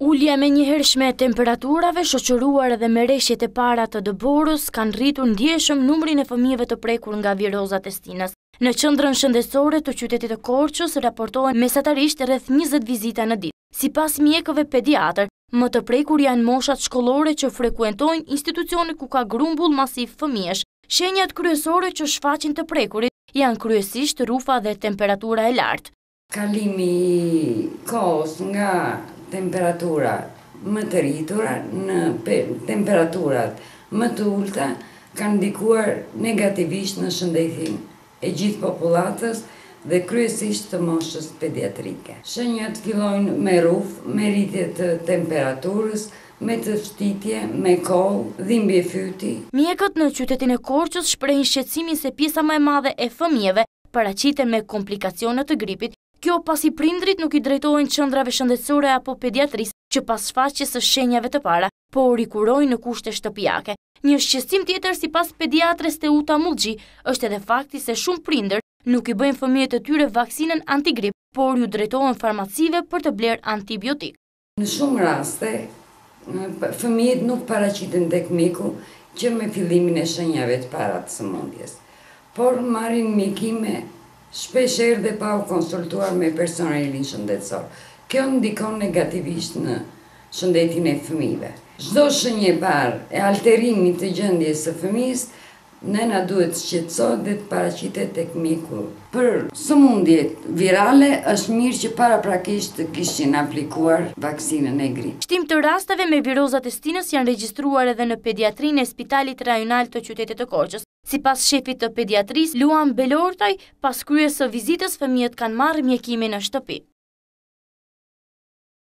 Ulja e menjëhershme e temperaturave shoqëruar edhe me reshjet e para të dëborës kanë rritur ndjeshëm numrin e fëmijëve të prekur nga virozat e stinës. Në qendrën shëndetësore të qytetit të Korçës raportohen mesatarisht rreth 20 vizita në ditë. Sipas mjekëve pediatër, më të prekur janë moshat shkollore që frekuentojnë institucionet ku ka grumbull masiv fëmijësh. Shenjat kryesore që shfaqin të prekurit janë kryesisht rrufa dhe temperatura e lartë. Kalimi i kohës nga temperatura më të rritura në temperaturat më të ulëta kanë ndikuar negativisht në shëndetin e gjithë popullatës dhe kryesisht të moshës pediatrike. Shenjat fillojnë me rrufë, me rritje të temperaturës, me teshtitje, me kollë, dhimbje fyti. Mjekët në qytetin e Korçës shprehin shqetësimin se pjesa më e madhe e fëmijëve paraqiten me komplikacione të gripit, kjo pasi prindërit nuk i drejtohen qendrave shëndetësore apo pediatrisë që pas shfaqjes së shenjave të para, por i kurojnë në kushte shtëpiake. Një shqetësim tjetër sipas pediatres Teuta Mullxhi është edhe fakti se shumë prindër nuk i bëjnë fëmijët e tyre vaksinën antigrip, por iu drejtohen farmacive për të blerë antibiotikë. Në shumë raste, fëmijët nuk paraqiten tek mjeku që me fillimin e shenjave të para të sëmundjes, por marrin mjekime shpeshherë dhe pa u konsultuar me personelin shëndetësor. Kjo ndikon negativisht në shëndetin e fëmijëve. Çdo shenjë e parë e alterimit të gjendjes së fëmijës Nëna duhet të shqetësohet dhe të paraqitet tek mjeku. Për sëmundjet virale është mirë që paraprakisht të kishin aplikuar vaksinën e gripit. Shtim të rasteve me virozat e stinës janë regjistruar edhe në pediatrinë e Spitalit Rajonal të qytetit të Korçës. Sipas shefit të pediatrisë, Luan Belortaj, pas kryerjes së vizitës fëmijët kanë marrë mjekimin në shtëpi.